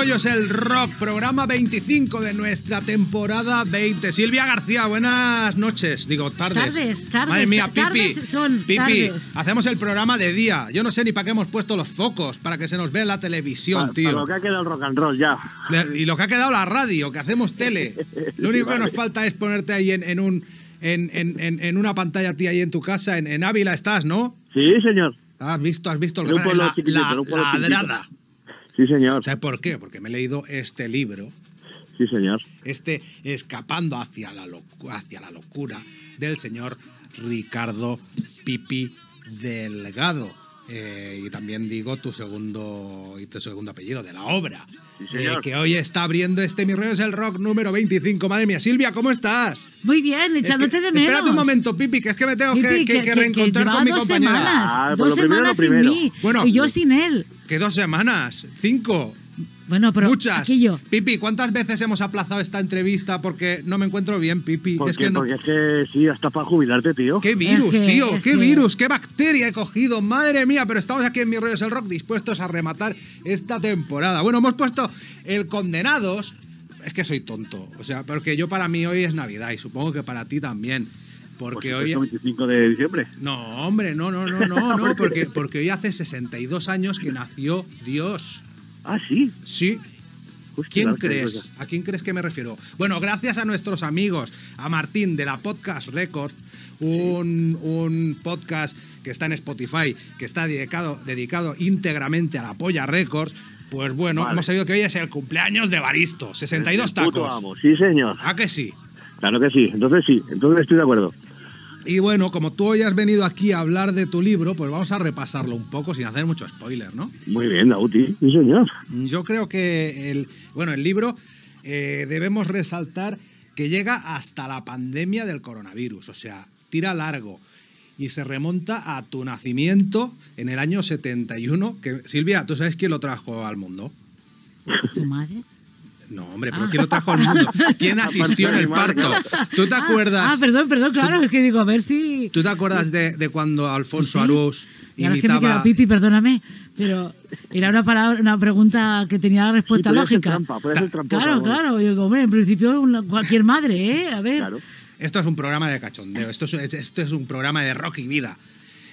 rollos el rock, programa 25 de nuestra temporada 20. Silvia García, buenas noches, digo tardes. Tardes, tardes. Madre mía, Pipi, tardes son Pipi, tardes. hacemos el programa de día. Yo no sé ni para qué hemos puesto los focos, para que se nos vea en la televisión, Pa- tío. Para lo que ha quedado el rock and roll ya. Y lo que ha quedado la radio, que hacemos tele. Lo único que vale. nos falta es ponerte ahí en, en un en, en- en- una pantalla tía ahí en tu casa, en, en Ávila estás, ¿no? Sí, señor. Has visto, has visto un pueblo la, la- la chiquitito. ladrada. Sí, señor. ¿Sabes por qué? Porque me he leído este libro, Sí, señor. este Escapando hacia la, locu- hacia la locura, del señor Ricardo Pipi Delgado. Eh, y también digo tu segundo y tu segundo apellido de la obra. Sí, señor. Eh, que hoy está abriendo este Mi Rollo es el Rock número 25. Madre mía, Silvia, ¿cómo estás? Muy bien, Es que- echándote de menos. Espérate un momento, Pipi, que es que me tengo que, Pipi, que- que reencontrar con mi dos compañera. Semanas, Ah, dos lo primero, semanas lo primero. sin mí. Bueno. y yo sin él. Que dos semanas, cinco, Bueno, pero muchas. aquello. Pipi, ¿cuántas veces hemos aplazado esta entrevista porque no me encuentro bien, Pipi? Porque, es que no. porque es que sí, hasta para jubilarte, tío. ¡Qué virus, Es que- tío! ¡Qué que- virus! ¡Qué bacteria he cogido! ¡Madre mía! Pero estamos aquí en Mi Rollo es el Rock dispuestos a rematar esta temporada. Bueno, hemos puesto el Condenados. Es que soy tonto. O sea, porque yo para mí hoy es Navidad y supongo que para ti también. Por Porque supuesto, hoy... 25 de diciembre. No, hombre, no, no, no, no, no. Porque, porque hoy hace 62 años que nació Dios. Ah, sí. Sí, ¿Quién crees? cosa. ¿A quién crees que me refiero? Bueno, gracias a nuestros amigos, a Martín de la Podcast Record, un, un podcast que está en Spotify, que está dedicado, dedicado íntegramente a la Polla Records. Pues bueno, Vale. hemos sabido que hoy es el cumpleaños de Baristo, 62 El puto tacos. amo. Sí, señor. ¿A que sí? Claro que sí. Entonces sí. Entonces estoy de acuerdo. Y bueno, como tú hoy has venido aquí a hablar de tu libro, pues vamos a repasarlo un poco sin hacer mucho spoiler, ¿no? Muy bien, Dauti. Sí, señor. Yo creo que el, bueno, el libro eh, debemos resaltar que llega hasta la pandemia del coronavirus, o sea, tira largo y se remonta a tu nacimiento en el año 71. Que, Silvia, ¿tú sabes quién lo trajo al mundo? ¿Su madre? No, hombre, pero Ah. ¿quién lo trajo al mundo? ¿Quién asistió en el parto? ¿Tú te Ah, acuerdas? Ah, perdón, perdón, claro, es que digo, a ver si. ¿Tú te acuerdas de, de cuando Alfonso Sí. Arús Y ahora es que me imitaba quedado pipi, perdóname, pero era una palabra, una pregunta que tenía la respuesta Sí, puede ser lógica. trampa, puede ser tramposa, Claro, claro, yo digo, hombre, en principio una- cualquier madre, ¿eh? A ver. Claro. Esto es un programa de cachondeo, esto es, esto es un programa de rock y vida.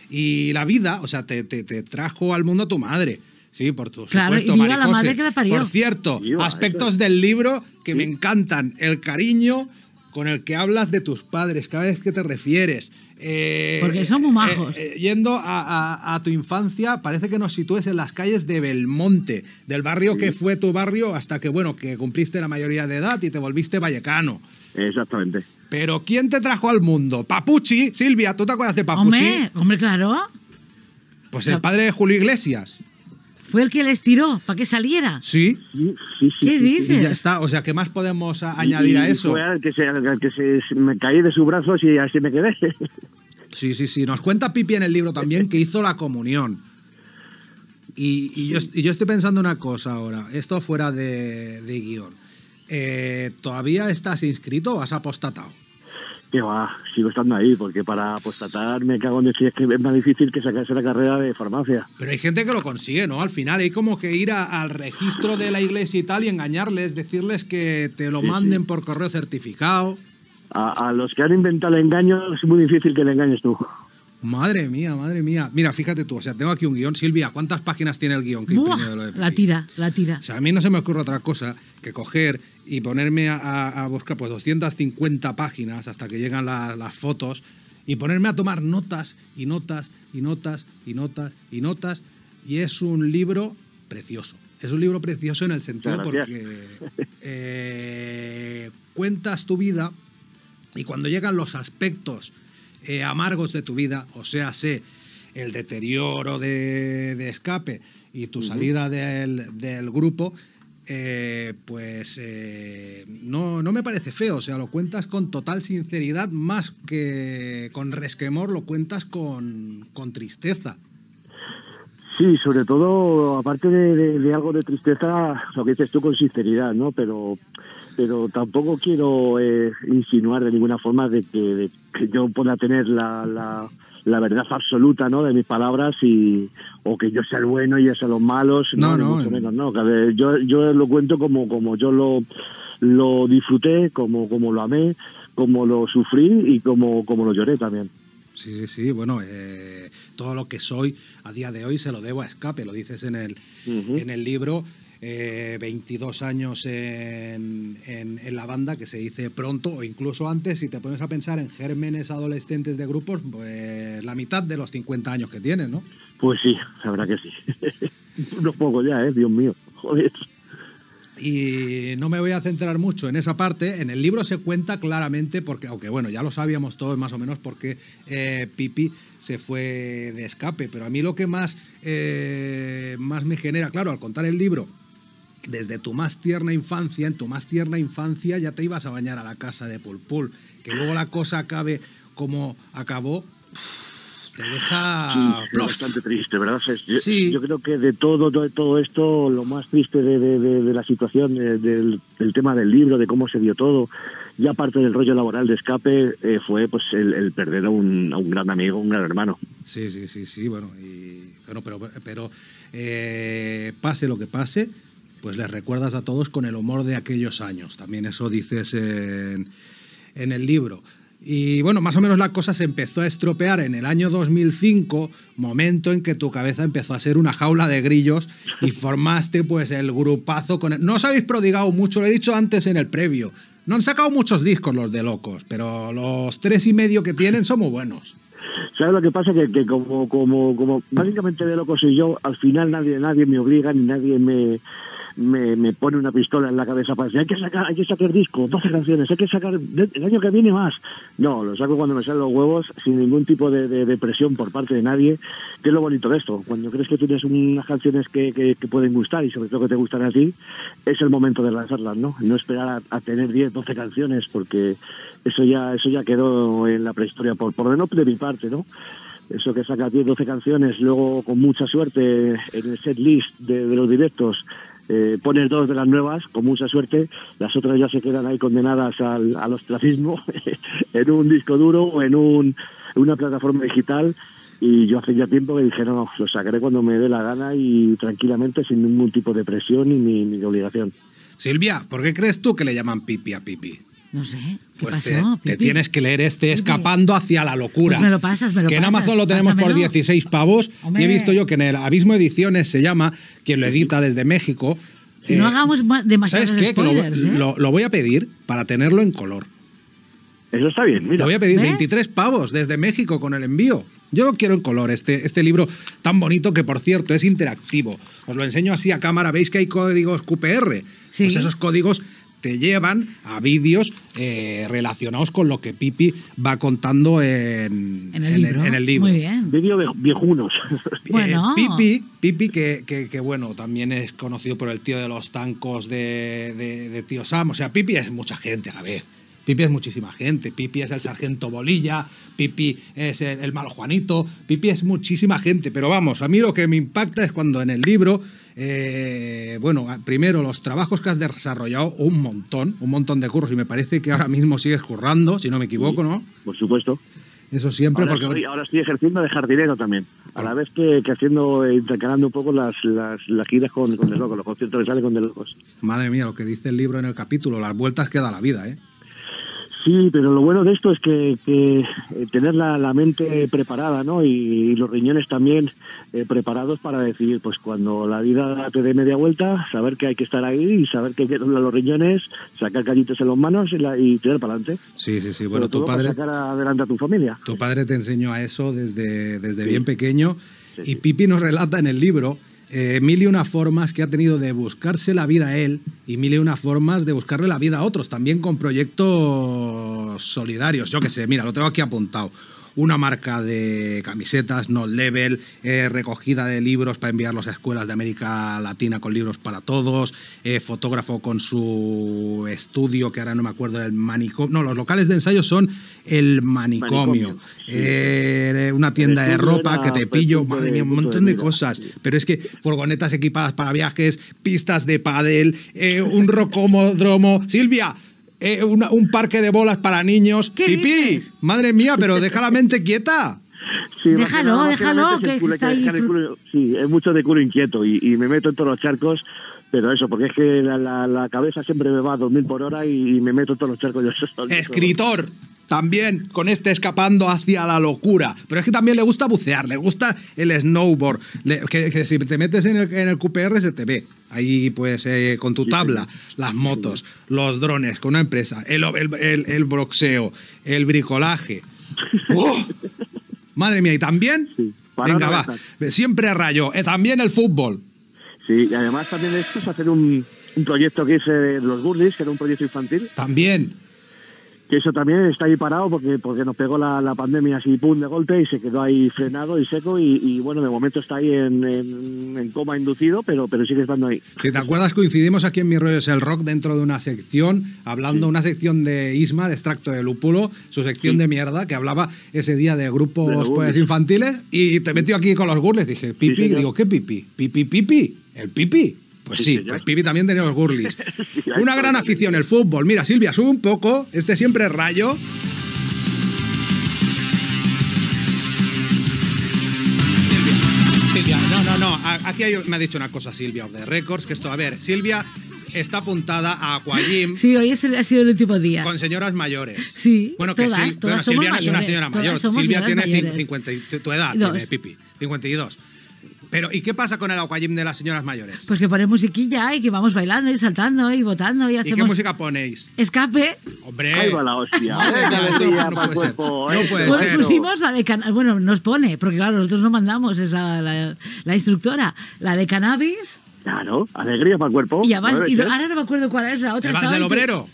Y la vida, o sea, te, te- te trajo al mundo tu madre. Sí, por tu Claro, y viva la madre que la parió. Por cierto, Viva, aspectos eso del libro que me encantan. El cariño con el que hablas de tus padres, cada vez que te refieres. Eh, Porque son muy majos. eh, eh, yendo a, a- a tu infancia, parece que nos sitúes en las calles de Belmonte, del barrio que fue tu barrio hasta que, bueno, que cumpliste la mayoría de edad y te volviste vallecano. Exactamente. Pero ¿quién te trajo al mundo? Papuchi, Silvia, ¿tú te acuerdas de Papuchi? Hombre, hombre, claro. Pues el padre de Julio Iglesias. Fue el que les tiró para que saliera. Sí. Sí, sí, sí. ¿Qué sí. Y dices? ya está. O sea, ¿qué más podemos a- añadir a eso? Fue al que, se, al que se, se me caí de sus brazos y así me quedé. Sí, sí, sí. Nos cuenta Pipi en el libro también que hizo la comunión. Y, y yo, y yo estoy pensando una cosa ahora. Esto fuera de, de guion. Eh, ¿Todavía estás inscrito o has apostatado? Que va, sigo estando ahí, porque para apostatar me cago en decir es que es más difícil que sacarse la carrera de farmacia. Pero hay gente que lo consigue, ¿no? Al final hay como que ir a- al registro de la iglesia y tal y engañarles, decirles que te lo Sí, manden por correo certificado. A, a los que han inventado el engaño es muy difícil que le engañes tú. Madre mía, madre mía. Mira, fíjate tú, o sea, tengo aquí un guion. Silvia, ¿cuántas páginas tiene el guion que Buah, de lo de la tira, la tira. O sea, a mí no se me ocurre otra cosa que coger y ponerme a, buscar pues 250 páginas hasta que llegan la- las fotos y ponerme a tomar notas y notas y notas y notas y notas. Y es un libro precioso. Es un libro precioso en el sentido porque eh, cuentas tu vida y cuando llegan los aspectos eh, amargos de tu vida, o sea, sé el deterioro de, de escape y tu salida del, del grupo, eh, pues eh, no, no me parece feo. O sea, lo cuentas con total sinceridad, más que con resquemor, lo cuentas con, con tristeza. Sí, sobre todo, aparte de, de- de algo de tristeza, lo que dices tú con sinceridad, ¿no? Pero pero tampoco quiero eh, insinuar de ninguna forma de que, de que yo pueda tener la, la, la verdad absoluta, ¿no? De mis palabras y o que yo sea el bueno y ellos sean los malos, No, no, mucho en- menos, no. Cada- Yo, yo lo cuento como, como yo lo, lo disfruté, como, como lo amé, como lo sufrí y como, como lo lloré también. Sí, sí, sí. Bueno, eh, todo lo que soy a día de hoy se lo debo a Escape, lo dices en el, en el libro. Eh, 22 años en, en- en la banda, que se dice pronto, o incluso antes, si te pones a pensar en gérmenes adolescentes de grupos, pues la mitad de los 50 años que tienes, ¿no? Pues sí, la verdad que sí. Unos pocos ya, ¿eh? Dios mío. Joder. Y no me voy a centrar mucho en esa parte. En el libro se cuenta claramente, porque, aunque bueno, ya lo sabíamos todos más o menos, porque eh, Pipi se fue de escape. Pero a mí lo que más, eh, más me genera, claro, al contar el libro, desde tu más tierna infancia, en tu más tierna infancia ya te ibas a bañar a la casa de Pulpul. Que luego la cosa acabe como acabó, te deja... Sí, bastante triste, ¿verdad? Yo, Sí. yo creo que de todo, todo, todo esto, lo más triste de, de- de- de la situación, eh, del, del tema del libro, de cómo se dio todo, ya aparte del rollo laboral de escape, eh, fue pues el, el perder a un, a un gran amigo, un gran hermano. Sí, sí, sí, sí, bueno, y, bueno, pero, pero eh, pase lo que pase, pues les recuerdas a todos con el humor de aquellos años. También eso dices en, en el libro. Y bueno, más o menos la cosa se empezó a estropear en el año 2005, momento en que tu cabeza empezó a ser una jaula de grillos y formaste pues el grupazo con... el- No os habéis prodigado mucho, lo he dicho antes en el previo. No han sacado muchos discos los de locos, pero los tres y medio que tienen son muy buenos. ¿Sabes lo que pasa? Que, que como, como, básicamente de loco soy yo, al final nadie, nadie me obliga ni nadie me, me, me pone una pistola en la cabeza para decir hay que sacar, hay que sacar disco, 12 canciones, hay que sacar el año que viene más. No, lo saco cuando me salen los huevos, sin ningún tipo de, de- presión por parte de nadie, que es lo bonito de esto. Cuando crees que tienes unas canciones que, que, que pueden gustar y sobre todo que te gustan a ti, es el momento de lanzarlas, ¿no? No esperar a, tener 10, 12 canciones, porque eso ya, eso ya quedó en la prehistoria, por, por menos de mi parte, ¿no? Eso que saca 10, 12 canciones, luego con mucha suerte en el set list de los directos eh, pones dos de las nuevas, con mucha suerte, las otras ya se quedan ahí condenadas al, al ostracismo en un disco duro o en un, una plataforma digital. Y yo hace ya tiempo que dije, no, lo sacaré cuando me dé la gana y tranquilamente, sin ningún tipo de presión ni, ni, obligación. Silvia, ¿por qué crees tú que le llaman pipi a pipi? No sé. ¿Qué Pues pasó, te, tienes que leer este. Escapando hacia la locura. Pues me lo pasas, me lo Que en pasas, Amazon lo tenemos por pásamelo. 16 pavos. Hombre. Y he visto yo que en el Abismo Ediciones se llama, quien lo edita desde México. No eh, hagamos ma- demasiados ¿Sabes qué? Que lo, spoilers, ¿eh? lo- lo voy a pedir para tenerlo en color. Eso está bien, mira. Lo voy a pedir ¿Ves? 23 pavos desde México con el envío. Yo lo quiero en color, este, este libro tan bonito que, por cierto, es interactivo. Os lo enseño así a cámara. ¿Veis que hay códigos QPR? Sí. Pues esos códigos te llevan a vídeos eh, relacionados con lo que Pipi va contando en, En el libro. en el libro. Muy bien. Vídeo de viejunos. Eh. Pipi, Pipi que, que- que, bueno, también es conocido por el tío de los tancos de, de- de Tío Sam. O sea, Pipi es mucha gente a la vez. Pipi es muchísima gente. Pipi es el sargento Bolilla. Pipi es el, el malo Juanito. Pipi es muchísima gente. Pero vamos, a mí lo que me impacta es cuando en el libro, eh, bueno, primero los trabajos que has desarrollado, un montón, un montón de curros. Y me parece que ahora mismo sigues currando, si no me equivoco, ¿no? Por supuesto. Eso siempre, Ahora, porque. estoy, ahora estoy ejerciendo de jardinero también. A la vez que, que haciendo, eh, intercalando un poco las, las, las giras con, con De Locos, los conciertos que salen con De Locos. Madre mía, lo que dice el libro en el capítulo, las vueltas que da la vida, ¿eh? Sí, pero lo bueno de esto es que, que, eh, tener la, la mente preparada, ¿no? Y, y los riñones también eh, preparados para decidir, pues cuando la vida te dé media vuelta, saber que hay que estar ahí y saber que hay que doblar los riñones, sacar callitos en las manos y, la- y tirar para adelante. Sí, sí, sí. Bueno, tu para padre, sacar adelante a tu familia. tu padre te enseñó a eso desde, desde Sí. bien pequeño. Sí, y. Pipi nos relata en el libro eh, mil y una formas que ha tenido de buscarse la vida a él y mil y una formas de buscarle la vida a otros, también con proyectos solidarios. Yo qué sé, mira, lo tengo aquí apuntado. Una marca de camisetas, no level, eh, recogida de libros para enviarlos a escuelas de América Latina con libros para todos, eh, fotógrafo con su estudio, que ahora no me acuerdo del manicomio. No, los locales de ensayo son el manicomio. Manicomio, sí. Eh, una tienda de ropa que te el pillo, madre mía, un montón de cosas. sí. Pero es que furgonetas equipadas para viajes, pistas de pádel, un rocomodromo. Silvia, eh, una- un parque de bolas para niños. ¿Qué Pipí, dices? madre mía, pero deja la mente quieta. Sí, Déjalo, déjalo, que culo- está ahí culo- Sí, es mucho de culo inquieto y, y me meto en todos los charcos, pero eso, porque es que la, la- la cabeza siempre me va a 2000 por hora y, y me meto en todos los charcos yo. Escritor, también con este escapando hacia la locura. Pero es que también le gusta bucear, le gusta el snowboard. le- que, que si te metes en el, en el QPR se te ve. Ahí, pues, eh, con tu tabla, las motos, los drones, con una empresa, el, el, el, el boxeo, el bricolaje. ¡Oh! Madre mía, y también. Sí, Venga, va. Siempre a rayo. Eh, también el fútbol. Sí, y además también esto es hacer un, un proyecto que hice de los Gurlis, que era un proyecto infantil, También. Que eso también está ahí parado porque porque nos pegó la, la pandemia así pum de golpe y se quedó ahí frenado y seco y, y, bueno, de momento está ahí en, en- en coma inducido, pero, pero sigue estando ahí. Si te acuerdas, coincidimos aquí en Mi Rollo es el Rock dentro de una sección, hablando una sección de Isma, de extracto de lúpulo, su sección Sí. de mierda, que hablaba ese día de grupos pues, infantiles, y te metió aquí con los gurles. Dije, pipi, señor. digo, ¿qué pipi? ¿Pipi, pipi? ¿El pipi? Pues Sí, pues pipi también tenía los gurlis. Una gran afición, el fútbol. Mira, Silvia, sube un poco, este siempre es rayo. Silvia, Silvia, no, no, no. Aquí hay- me ha dicho una cosa Silvia of the Records, que esto, a ver, Silvia está apuntada a Aquagym Sí, hoy es el- ha sido el último día. con señoras mayores. Sí, Bueno, que todas, Sil- todas bueno, somos Silvia no es una señora mayor. Silvia tiene cin- mayores. 50, y- tu edad, Dos. tiene Pipi, 52. Pero, ¿y qué pasa con el Aquagym de las señoras mayores? Pues que ponemos musiquilla y que vamos bailando y saltando y votando y ¿Y qué hacemos música ponéis? escape. Hombre. Ahí va la hostia. No para el puede ser. cuerpo, No eh. puede Pues ser. pusimos la de can- bueno, nos pone, porque claro, nosotros no mandamos, es la, la- la instructora, la de cannabis. Claro, alegría para el cuerpo. Y además, y no- ahora no me acuerdo cuál es la otra. ¿El Vals estaba del Obrero?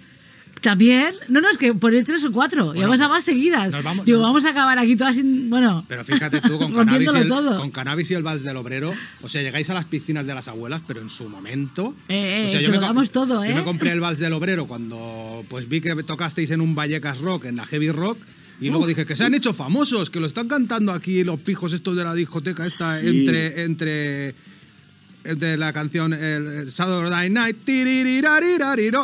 También. No, no, es que poner tres o cuatro. y Bueno, vamos a más seguidas. nos vamos- Digo, vamos a acabar aquí todas sin. Bueno. Pero fíjate tú, con cannabis, y Rompiéndolo el, todo. con cannabis y el vals del obrero, o sea, llegáis a las piscinas de las abuelas, pero en su momento... Eh, eh, o sea, te yo me damos todo, Yo ¿eh? me compré el vals del obrero cuando pues vi que tocasteis en un Vallecas Rock, en la Heavy Rock, y luego dije que se han hecho famosos, que lo están cantando aquí los pijos estos de la discoteca esta, entre... entre entre la canción el, el Saturday Night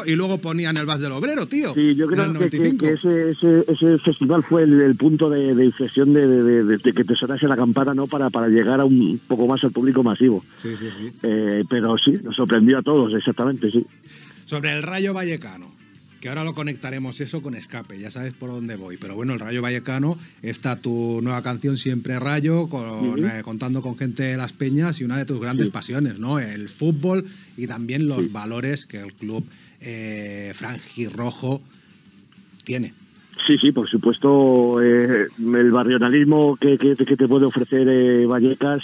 y luego ponían el vals del obrero, tío. Sí, yo creo que, que- 95. que ese, ese, ese festival fue el, el punto de, de inflexión de, de- de- de que te sonase la campana ¿no? para, para llegar a un poco más al público masivo. Sí, sí, sí. Eh, pero sí, nos sorprendió a todos, exactamente, sí. Sobre el Rayo Vallecano, que ahora lo conectaremos eso con escape, ya sabes por dónde voy. Pero bueno, el Rayo Vallecano está tu nueva canción Siempre Rayo, con, eh, contando con gente de las peñas y una de tus grandes pasiones, ¿no? El fútbol y también los valores que el club eh, franjirrojo tiene. Sí, sí, por supuesto, eh, el barrionalismo que, que, que te puede ofrecer eh, Vallecas,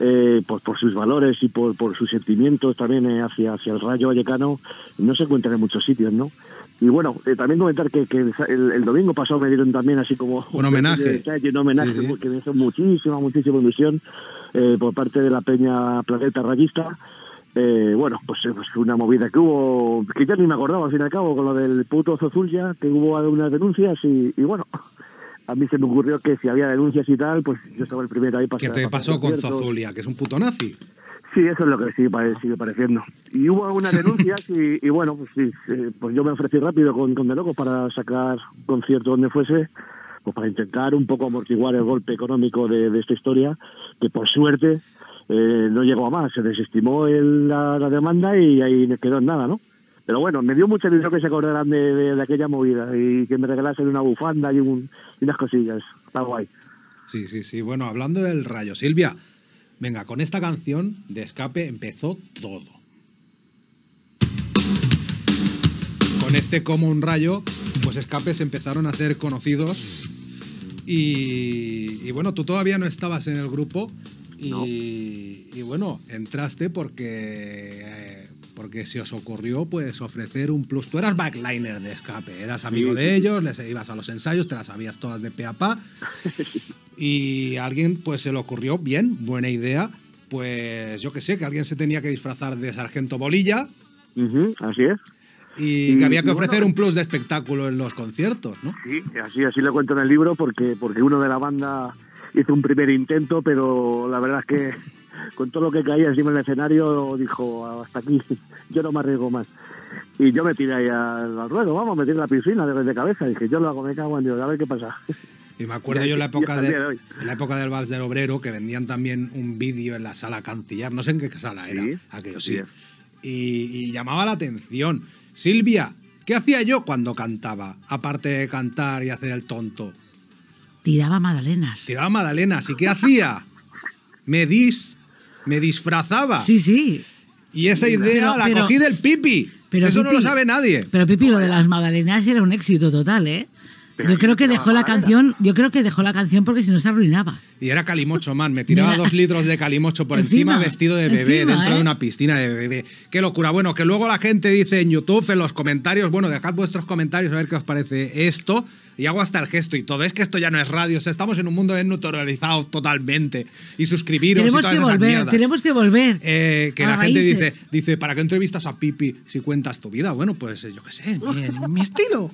eh, por, por sus valores y por, por sus sentimientos también eh, hacia, hacia el Rayo Vallecano, no se encuentran en muchos sitios, ¿no? Y bueno, eh, también comentar que, que el, el domingo pasado me dieron también así como Un homenaje. un homenaje Sí, sí. que me hizo muchísima, muchísima ilusión eh, por parte de la Peña Planeta Rayista. Eh, bueno, pues, eh, pues una movida que hubo, que ya ni me acordaba al fin y al cabo, con lo del puto Zozulia, que hubo algunas denuncias y, y bueno, a mí se me ocurrió que si había denuncias y tal, pues yo estaba el primero ahí para ¿Qué te pasó con Zozulia? Que es un puto nazi. Sí, eso es lo que sí sigue pareciendo. Y hubo algunas denuncias y, y bueno, pues sí, pues yo me ofrecí rápido con, con De Loco para sacar concierto donde fuese, pues para intentar un poco amortiguar el golpe económico de, de esta historia, que por suerte eh, no llegó a más. Se desestimó el- la, la demanda y ahí me quedó en nada, ¿no? Pero bueno, me dio mucha ilusión que se acordaran de, de- de aquella movida y que me regalasen una bufanda y, un- y unas cosillas. Está guay. Sí, sí, sí. Bueno, hablando del Rayo, Silvia, venga, con esta canción de escape empezó todo. Con este como un rayo, pues escapes empezaron a ser conocidos. Y, y bueno, tú todavía no estabas en el grupo. Y, No. y bueno, entraste porque, eh, porque se os ocurrió pues ofrecer un plus. Tú eras backliner de escape, eras amigo de ellos, les ibas a los ensayos, te las sabías todas de pe a pa. Y a alguien pues se le ocurrió, bien, buena idea, pues yo que sé, que alguien se tenía que disfrazar de sargento bolilla Ujú, así es. y que había que ofrecer bueno, un plus de espectáculo en los conciertos, ¿no? Sí, así, así lo cuento en el libro porque, porque uno de la banda hizo un primer intento, pero la verdad es que con todo lo que caía encima del escenario dijo, hasta aquí, yo no me arriesgo más. Y yo me tiré ahí al, al ruedo, vamos, me tiré a la piscina de, de cabeza, dije, yo lo hago, me cago en Dios, a ver qué pasa. Y me acuerdo Y- yo en la época, de, en la época del Vals del Obrero que vendían también un vídeo en la sala Cancillar, no sé en qué sala era, Sí, aquello sí sí. es. Y, y llamaba la atención. Silvia, ¿qué hacía yo cuando cantaba? Aparte de cantar y hacer el tonto. Tiraba magdalenas. Tiraba magdalenas. ¿Y qué hacía? Me dis, me disfrazaba. Sí, sí. Y esa idea Pero- la pero- cogí del pipi. pero Eso no lo sabe nadie. Pero Pipi, lo de las magdalenas era un éxito total, ¿eh? Pero Yo creo que dejó la canción, yo creo que dejó la canción porque si no se arruinaba. Y era calimocho, man. Me tiraba dos litros de calimocho por encima, Encima, vestido de bebé, encima, dentro ¿eh? de una piscina de bebé. Qué locura. Bueno, que luego la gente dice en YouTube, en los comentarios, bueno, dejad vuestros comentarios a ver qué os parece esto. Y hago hasta el gesto y todo. Es que esto ya no es radio. O sea, estamos en un mundo desnaturalizado totalmente. Y suscribiros y Tenemos todas que esas volver, mierdas. tenemos que volver. Eh, que A la gente raíces. dice, dice, ¿para qué entrevistas a Pipi si cuentas tu vida? Bueno, pues eh, yo qué sé, mi, mi estilo.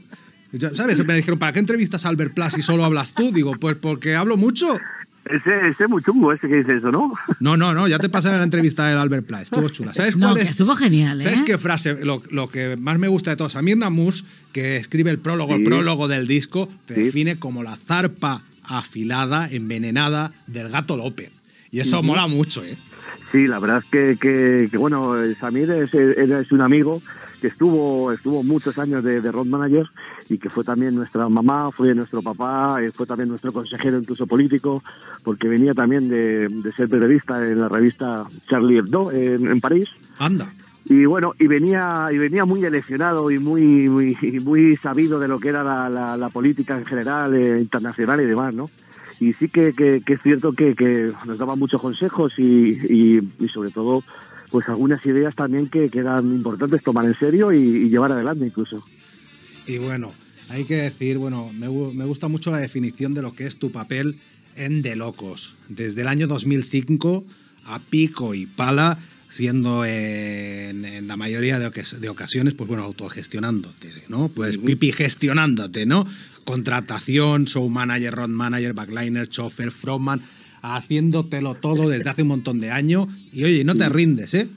¿Sabes? Me dijeron, ¿para qué entrevistas a Albert Plas si solo hablas tú? Digo, pues porque hablo mucho. Ese, ese es muy chungo, ese que dice eso, ¿no? No, no, no, ya te pasaré la entrevista del Albert Pla, estuvo chula. ¿Sabes No, cuál que es? estuvo genial, ¿eh? ¿Sabes qué frase? Lo, lo que más me gusta de todos, Samir Namus, que escribe el prólogo, el prólogo del disco, te Sí. define como la zarpa afilada, envenenada del gato López. Y eso mola mucho, ¿eh? Sí, la verdad es que, que, que, bueno, Samir es, es un amigo que estuvo estuvo muchos años de, de road manager y que fue también nuestra mamá, fue nuestro papá, eh, fue también nuestro consejero incluso político, porque venía también de, de ser periodista en la revista Charlie Hebdo en, en París. Anda. Y bueno, y venía, y venía muy eleccionado y muy, muy, muy sabido de lo que era la, la- la política en general, eh, internacional y demás, ¿no? Y sí que, que- que es cierto que, que nos daba muchos consejos y, y- y sobre todo, pues algunas ideas también que, que eran importantes tomar en serio y, y llevar adelante incluso. Y bueno, hay que decir, bueno, me, me gusta mucho la definición de lo que es tu papel en De Locos. Desde el año 2005 a pico y pala, siendo en, en la mayoría de, de ocasiones, pues bueno, autogestionándote, ¿no? Pues pipi gestionándote, ¿no? Contratación, show manager, road manager, backliner, chofer, frontman, haciéndotelo todo desde hace un montón de años. Y oye, no te rindes, ¿eh?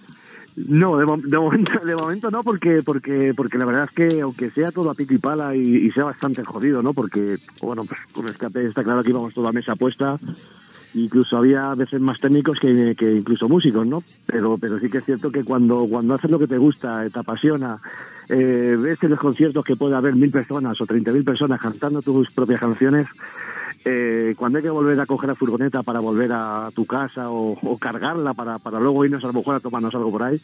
No, de, mo- de momento, de momento no, porque, porque, porque la verdad es que aunque sea todo a pico y pala y, y sea bastante jodido, ¿no? Porque, bueno, pues con escape está claro que íbamos toda mesa puesta, incluso había veces más técnicos que, que incluso músicos, ¿no? Pero, pero sí que es cierto que cuando, cuando haces lo que te gusta, te apasiona, eh, ves en los conciertos que puede haber mil personas o treinta mil personas cantando tus propias canciones, eh, cuando hay que volver a coger la furgoneta para volver a tu casa o, o cargarla para, para luego irnos a lo mejor a tomarnos algo por ahí,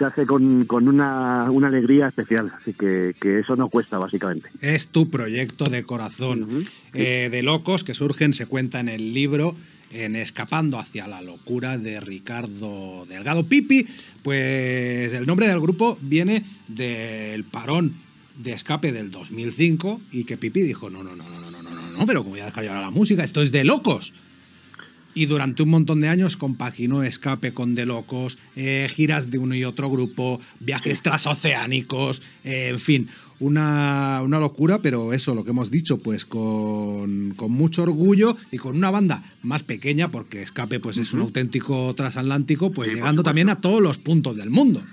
se hace con, con una, una alegría especial. Así que, que eso no cuesta, básicamente. Es tu proyecto de corazón. Eh, de locos que surgen, se cuenta en el libro, en Escapando hacia la locura de Ricardo Delgado Pipi. Pues el nombre del grupo viene del parón de escape del 2005 y que Pipi dijo, no, no, no, no, no, no, no, pero como voy a dejar yo ahora la música, esto es de locos. Y durante un montón de años compaginó escape con De Locos, eh, giras de uno y otro grupo, viajes transoceánicos, eh, en fin, una, una locura, pero eso, lo que hemos dicho, pues con, con mucho orgullo y con una banda más pequeña, porque Escape pues es un auténtico transatlántico, pues Sí, llegando también a todos los puntos del mundo.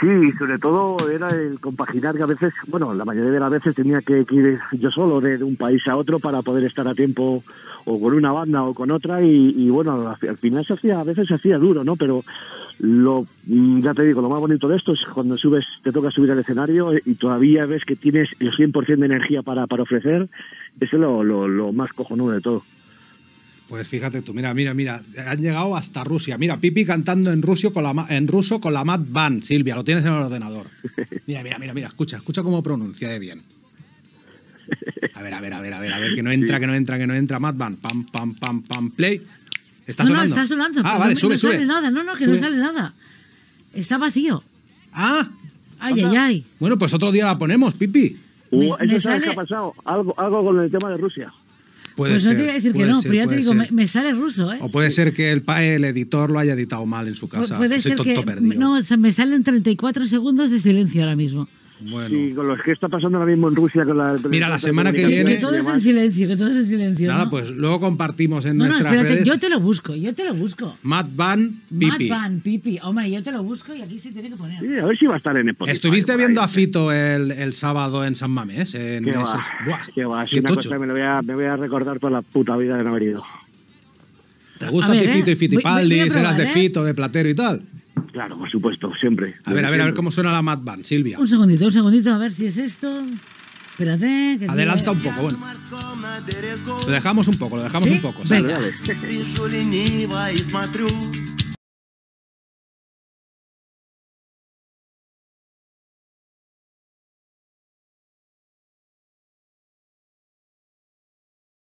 Sí, sobre todo era el compaginar que a veces, bueno, la mayoría de las veces tenía que, ir yo solo de, un país a otro para poder estar a tiempo o con una banda o con otra y, bueno, al, al final se hacía, a veces se hacía duro, ¿no? Pero lo, mm, ya te digo, lo más bonito de esto es cuando subes, te toca subir al escenario y todavía ves que tienes el 100% de energía para, para ofrecer, eso es lo, lo, lo más cojonudo de todo. Pues fíjate tú, mira, mira, mira, han llegado hasta Rusia. Mira, Pipi cantando en, ruso con la, ma- en ruso con la Mad Band, Silvia, lo tienes en el ordenador. Mira, mira, mira, mira, escucha, escucha cómo pronuncia de bien. A ver, a ver, a ver, a ver, a ver, que no entra, que no entra, que no entra, Mad Band, pam, pam, pam, pam, play. ¿Está no, sonando? no, está sonando. Ah, vale, no, sube, no sube. sale nada, no, no, que Sube. no sale nada. Está vacío. Ah, Ay, ay, ay. Bueno, pues otro día la ponemos, Pipi. Uh, me ¿Eso sabes sale- qué ha pasado? Algo, algo con el tema de Rusia. Puede pues ser. no te voy a decir que puede no, ser, pero ya te puede digo, me, me sale ruso, ¿eh? O puede ser que el, el editor lo haya editado mal en su Pu- casa. Puede Ese ser tonto que. perdido. No, o sea, me salen 34 segundos de silencio ahora mismo. Bueno. Sí, con los que está pasando ahora mismo en Rusia con la... Mira, la semana que viene- que todo es en silencio, que todo es en silencio. Nada, ¿no? pues luego compartimos en No, no, nuestras espérate, redes. yo te lo busco, yo te lo busco. Matt Van Pipi. Matt Van, Pipi. Hombre, yo te lo busco y aquí se tiene que poner. Sí, a ver si va a estar en Spotify. ¿Estuviste ahí. viendo a Fito el, el sábado en San Mamés? En Qué esos- va, Buah, qué va, es qué una tocho. cosa me, lo voy a, me voy a recordar toda la puta vida de no haber ido. ¿Te gusta ver, Fito ¿eh? y Fitipaldi? voy probar, ¿Serás de ¿eh? Fito, de Platero y tal? Claro, por supuesto, siempre. A ver, a ver, a ver cómo suena la Matt Van, Silvia. Un segundito, un segundito, a ver si es esto. Espérate. Que Adelanta un poco, bueno. Lo dejamos un poco, lo dejamos ¿Sí? un poco. Venga. Dale, dale.